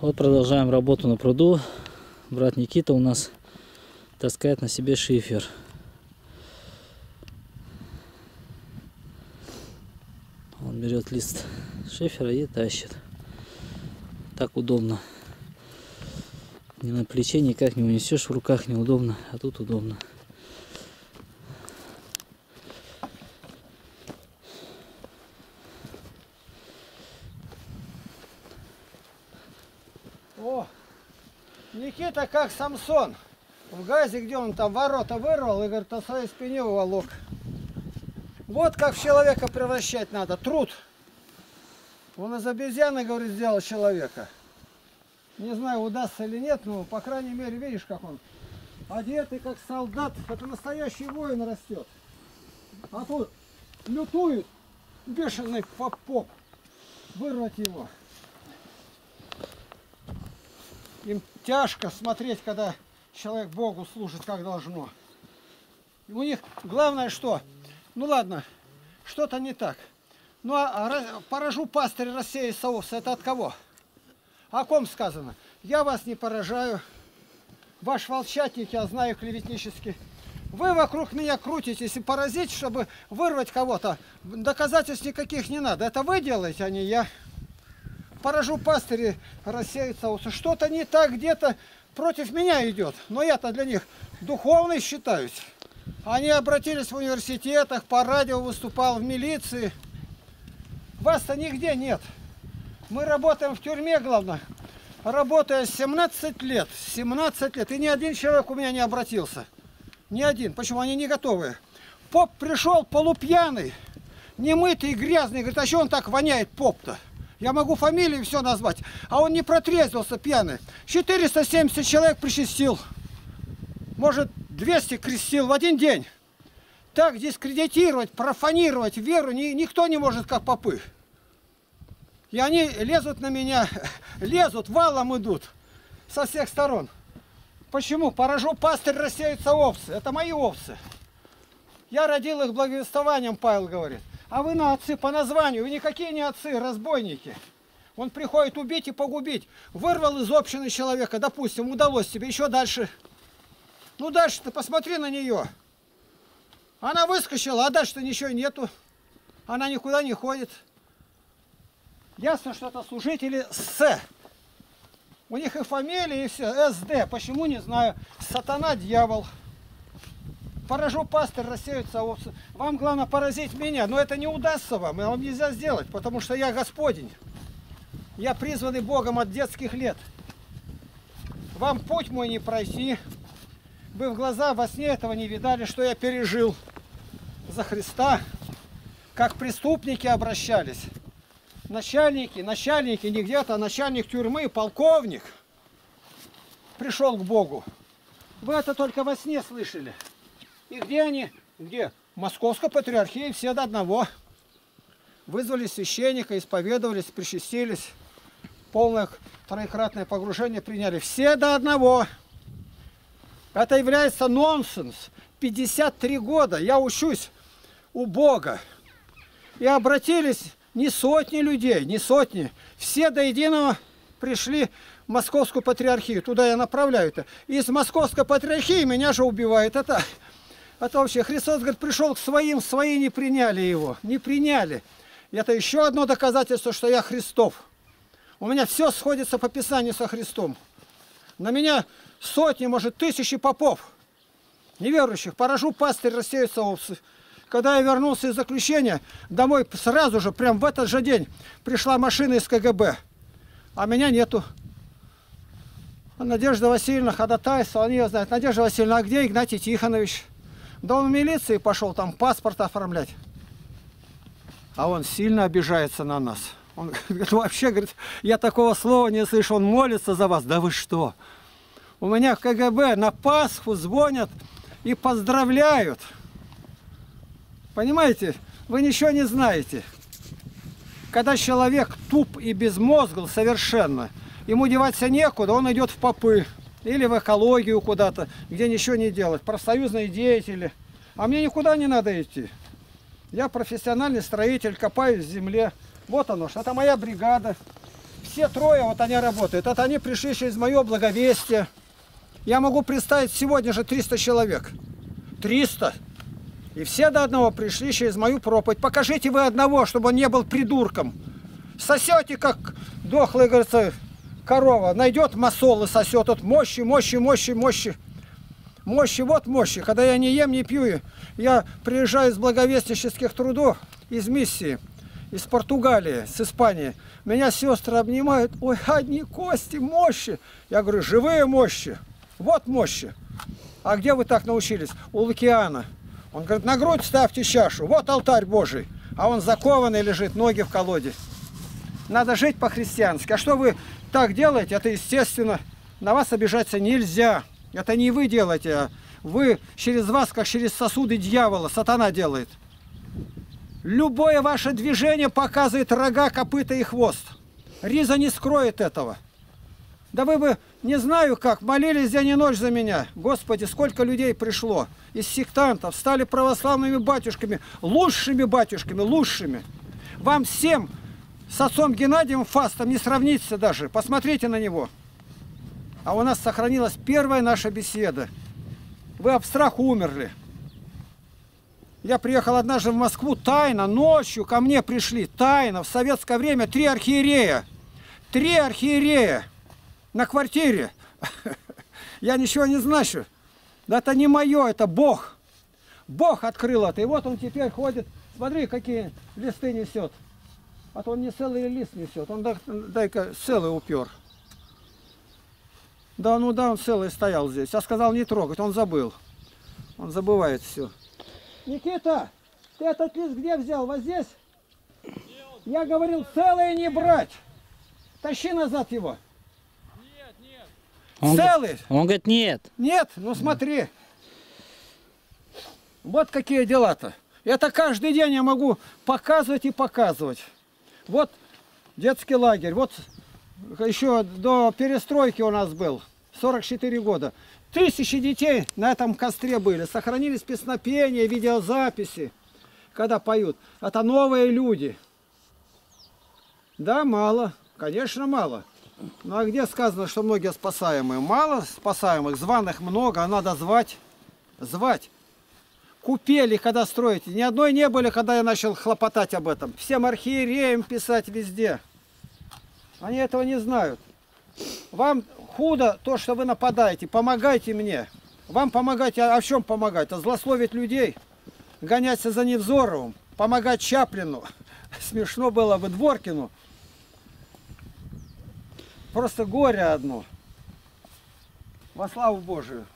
Вот продолжаем работу на пруду. Брат Никита у нас таскает на себе шифер. Он берет лист шифера и тащит. Так удобно. Ни на плече никак не унесешь, в руках неудобно, а тут удобно. О, Никита как Самсон. В газе, где он там ворота вырвал и, говорит, на своей спине уволок. Вот как в человека превращать надо. Труд. Он из обезьяны, говорит, сделал человека. Не знаю, удастся или нет, но, по крайней мере, видишь, как он одетый, как солдат. Это настоящий воин растет. А тут лютует бешеный поп. Вырвать его. Им тяжко смотреть, когда человек Богу служит, как должно. И у них главное что? Ну ладно, что-то не так. Ну а ра- поражу пастырь рассеет соус. Это от кого? О ком сказано? Я вас не поражаю. Ваш волчатник, я знаю, клеветнический. Вы вокруг меня крутитесь и поразить, чтобы вырвать кого-то. Доказательств никаких не надо. Это вы делаете, а не я. Поражу пастыри, рассеют соусы. Что-то не так где-то против меня идет. Но я-то для них духовный считаюсь. Они обратились в университетах, по радио выступал, в милиции. Вас-то нигде нет. Мы работаем в тюрьме, главное. Работая 17 лет. 17 лет. И ни один человек у меня не обратился. Ни один. Почему? Они не готовы. Поп пришел полупьяный, немытый, грязный. Говорит, а что он так воняет, поп-то? Я могу фамилии все назвать. А он не протрезвился пьяный. 470 человек причастил. Может, 200 крестил в один день. Так дискредитировать, профанировать веру ни, никто не может, как попы. И они лезут на меня, лезут, валом идут со всех сторон. Почему? Поражу пастырь рассеются овцы. Это мои овцы. Я родил их благовествованием, Павел говорит. А вы на отцы по названию. Вы никакие не отцы, разбойники. Он приходит убить и погубить. Вырвал из общины человека, допустим, удалось тебе. Еще дальше. Ну дальше ты посмотри на нее. Она выскочила, а дальше-то ничего нету. Она никуда не ходит. Ясно, что это служители С. У них и фамилия, и все. СД. Почему, не знаю. Сатана, дьявол. Поражу пастырь, рассеются овцы. Вам главное поразить меня, но это не удастся вам. Вам нельзя сделать, потому что я Господень. Я призванный Богом от детских лет. Вам путь мой не пройти. Вы в глаза во сне этого не видали, что я пережил за Христа. Как преступники обращались. Начальники, начальники, не где-то, а начальник тюрьмы, полковник пришел к Богу. Вы это только во сне слышали. И где они? Где? Московской патриархии все до одного. Вызвали священника, исповедовались, причастились. Полное троекратное погружение приняли. Все до одного. Это является нонсенс. 53 года я учусь у Бога. И обратились не сотни людей, не сотни. Все до единого пришли в Московскую патриархию. Туда я направляю это. Из Московской патриархии меня же убивают. Это, это вообще Христос, говорит, пришел к своим, свои не приняли его. Не приняли. И это еще одно доказательство, что я Христов. У меня все сходится по Писанию со Христом. На меня сотни, может, тысячи попов, неверующих. Поражу пастырь, рассеются овцы. Когда я вернулся из заключения, домой сразу же, прям в этот же день, пришла машина из КГБ. А меня нету. А Надежда Васильевна ходатайство, они ее знают. Надежда Васильевна, а где Игнатий Тихонович? Да он в милиции пошел там паспорт оформлять. А он сильно обижается на нас. Он говорит, вообще, говорит, я такого слова не слышу, он молится за вас. Да вы что? У меня в КГБ на Пасху звонят и поздравляют. Понимаете, вы ничего не знаете. Когда человек туп и безмозгл совершенно, ему деваться некуда, он идет в попы или в экологию куда-то, где ничего не делать, профсоюзные деятели. А мне никуда не надо идти. Я профессиональный строитель, копаюсь в земле. Вот оно, это моя бригада. все трое, вот они работают. Это они пришли через мое благовестие. Я могу представить сегодня же 300 человек. 300. И все до одного пришли через мою проповедь. Покажите вы одного, чтобы он не был придурком. Сосете, как дохлая, говорится, корова. Найдет масол и сосет. Вот мощи, мощи, мощи, мощи. Мощи, вот мощи. Когда я не ем, не пью, я приезжаю из благовестнических трудов, из миссии, из Португалии, с Испании. Меня сестры обнимают. Ой, одни кости, мощи. Я говорю, живые мощи. Вот мощи. А где вы так научились? У Лукиана. Он говорит, на грудь ставьте чашу. Вот алтарь Божий. А он закованный лежит, ноги в колоде. Надо жить по-христиански. А что вы так делаете, это естественно. На вас обижаться нельзя. Это не вы делаете, а вы через вас, как через сосуды дьявола, сатана делает. Любое ваше движение показывает рога, копыта и хвост. Риза не скроет этого. Да вы бы, не знаю как, молились день и ночь за меня. Господи, сколько людей пришло из сектантов, стали православными батюшками, лучшими батюшками, лучшими. Вам всем с отцом Геннадием Фастом не сравнится даже. Посмотрите на него. А у нас сохранилась первая наша беседа. Вы об страху умерли. Я приехал однажды в Москву тайно, ночью ко мне пришли, тайно, в советское время три архиерея. Три архиерея на квартире. Я ничего не значу. Это не мое, это Бог. Бог открыл это. И вот он теперь ходит. Смотри, какие листы несет. А то он не целый лист несет. Он дай-ка целый упер. Да, ну да, он целый стоял здесь. Я сказал не трогать, он забыл. Он забывает все. Никита, ты этот лист где взял? Вот здесь? Я говорил, целый не брать. Тащи назад его. Он, Целый? он говорит, нет. Нет, ну смотри. Вот какие дела-то. Это каждый день я могу показывать и показывать. Вот детский лагерь. Вот еще до перестройки у нас был. 44 года. Тысячи детей на этом костре были. Сохранились песнопения, видеозаписи, когда поют. Это новые люди. Да, мало. Конечно, мало. Ну а где сказано, что многие спасаемые? Мало спасаемых, званых много, а надо звать. Звать. Купели, когда строите. Ни одной не были, когда я начал хлопотать об этом. Всем архиереям писать везде. Они этого не знают. Вам худо то, что вы нападаете. Помогайте мне. Вам помогать, а в чем помогать? А злословить людей, гоняться за Невзоровым, помогать Чаплину. Смешно было бы Дворкину. Просто горе одно. Во славу Божию.